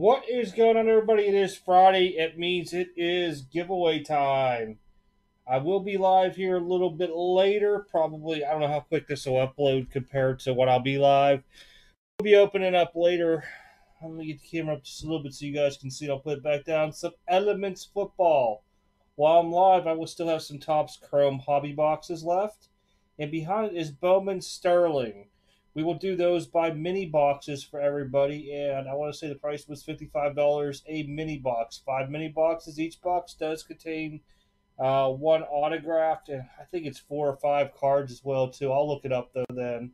What is going on, everybody? It is Friday. It means it is giveaway time. I will be live here a little bit later. Probably, I don't know how quick this will upload compared to what I'll be live. We'll be opening up later. I'm going to get the camera up just a little bit so you guys can see. I'll put it back down. Some Elements Football. While I'm live, I will still have some Topps Chrome hobby boxes left. And behind it is Bowman Sterling. We will do those by mini boxes for everybody, and I want to say the price was $55 a mini box. Five mini boxes. Each box does contain uh, one autographed, and I think it's four or five cards as well, too. I'll look it up, though, then.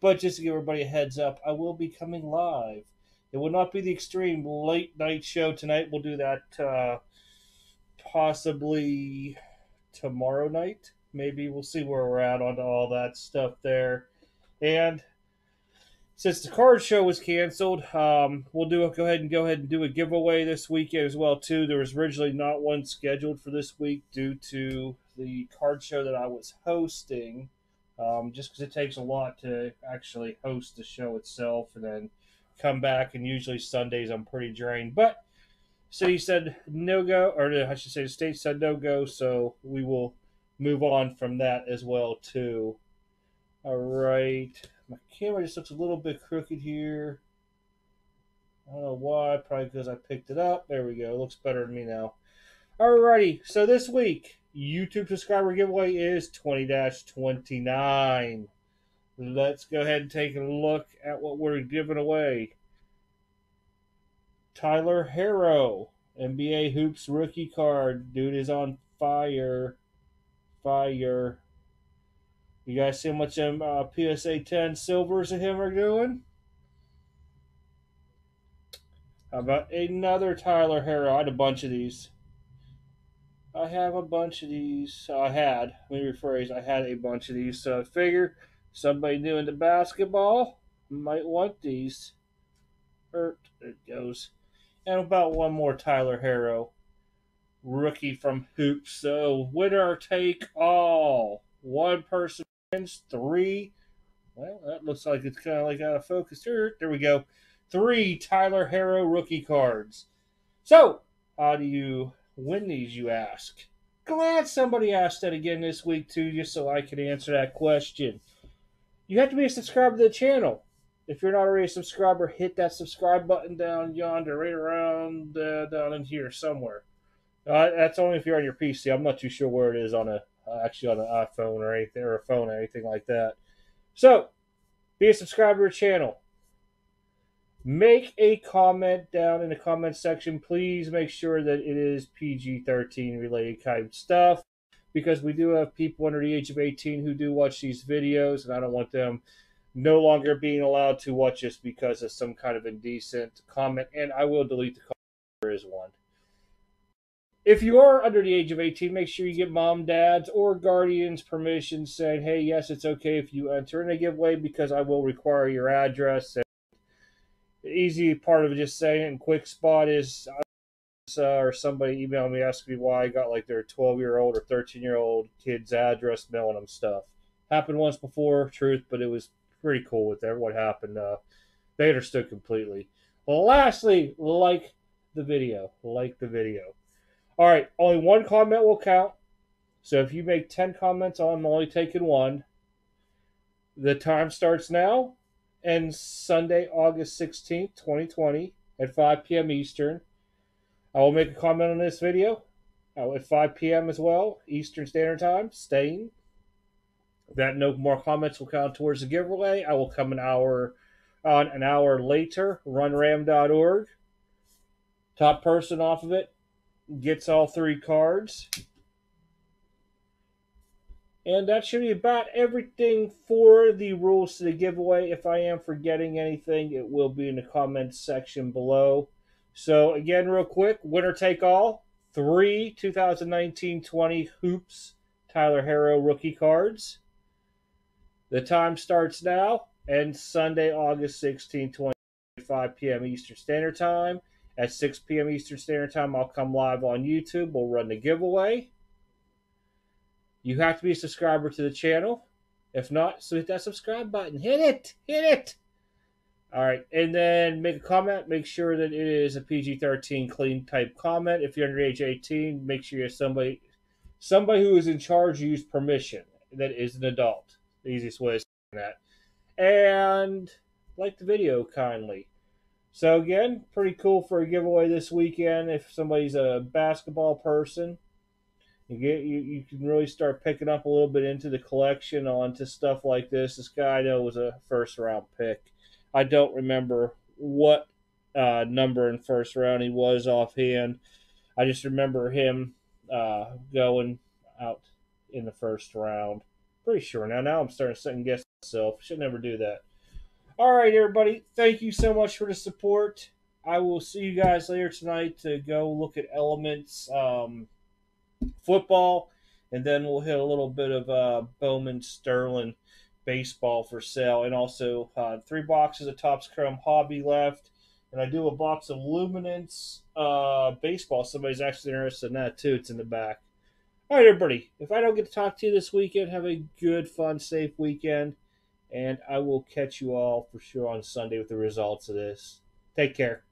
But just to give everybody a heads up, I will be coming live. It will not be the extreme late night show tonight. We'll do that uh, possibly tomorrow night. Maybe we'll see where we're at on all that stuff there. And since the card show was canceled, um, we'll do a, go ahead and go ahead and do a giveaway this weekend as well too. There was originally not one scheduled for this week due to the card show that I was hosting. Um, just because it takes a lot to actually host the show itself and then come back. And usually Sundays I'm pretty drained, but city said no go, or I should say the state said no go, so we will move on from that as well too. All right. My camera just looks a little bit crooked here. I don't know why. Probably because I picked it up. There we go. It looks better to me now. Alrighty. So this week, YouTube subscriber giveaway is 20 29. Let's go ahead and take a look at what we're giving away. Tyler Herro, NBA Hoops rookie card. Dude is on fire. Fire. You guys see how much them uh, PSA 10 silvers of him are doing? How about another Tyler Herro? I had a bunch of these. I have a bunch of these. I had, let me rephrase, I had a bunch of these. So I figure somebody new into basketball might want these. Er, there it goes. And about one more Tyler Herro, Rookie from Hoops. So winner take all. One person three. Well, that looks like it's kind of like out of focus. Here, there we go. Three Tyler Herro rookie cards. So, how do you win these, you ask? Glad somebody asked that again this week, too, just so I can answer that question. You have to be a subscriber to the channel. If you're not already a subscriber, hit that subscribe button down yonder, right around uh, down in here somewhere. Uh, that's only if you're on your PC. I'm not too sure where it is on a uh, actually on an iPhone or anything or a phone or anything like that. So, be a subscriber to the channel. Make a comment down in the comment section. Please make sure that it is PG 13 related kind of stuff because we do have people under the age of 18 who do watch these videos, and I don't want them no longer being allowed to watch this because of some kind of indecent comment. And I will delete the comment. if There is one if you are under the age of 18, make sure you get mom, dad's, or guardian's permission saying, hey, yes, it's okay if you enter in a giveaway because I will require your address. And the easy part of just saying it in quick spot is uh, or somebody emailed me asking me why I got like their 12 year old or 13 year old kid's address mailing them stuff. Happened once before, truth, but it was pretty cool with. What happened, uh, they understood completely. Well, lastly, like the video. Like the video. All right, only one comment will count. So if you make 10 comments, I'm only taking one. The time starts now and Sunday, August 16th, 2020 at 5 p.m. Eastern. I will make a comment on this video uh, at 5 p.m. as well, Eastern Standard Time, staying. That no more comments will count towards the giveaway. I will come an hour on an hour later, random.org. Top person off of it gets all three cards. And that should be about everything for the rules to the giveaway. If I am forgetting anything, it will be in the comments section below. So, again, real quick winner take all three 2019 20 Hoops Tyler Herro rookie cards. The time starts now and Sunday, August 16, 25 p.m. Eastern Standard Time. At 6 p.m. Eastern Standard Time, I'll come live on YouTube. We'll run the giveaway. You have to be a subscriber to the channel. If not, so hit that subscribe button. Hit it! Hit it! All right, and then make a comment. Make sure that it is a PG thirteen clean type comment. If you're under age eighteen, make sure you have somebody somebody who is in charge use permission that is an adult. The easiest way is to do that. And like the video kindly. So again, pretty cool for a giveaway this weekend. If somebody's a basketball person, you get you, you can really start picking up a little bit into the collection onto stuff like this. This guy I know was a first round pick. I don't remember what uh, number in first round he was offhand. I just remember him uh, going out in the first round. Pretty sure now. Now I'm starting to second guess myself. Should never do that. All right, everybody. Thank you so much for the support. I will see you guys later tonight to go look at Elements um, football, and then we'll hit a little bit of uh, Bowman Sterling baseball for sale, and also uh, three boxes of Topps Chrome Hobby left. And I do a box of Luminance uh, baseball. Somebody's actually interested in that too. It's in the back. All right, everybody. If I don't get to talk to you this weekend, have a good, fun, safe weekend. And I will catch you all for sure on Sunday with the results of this. Take care.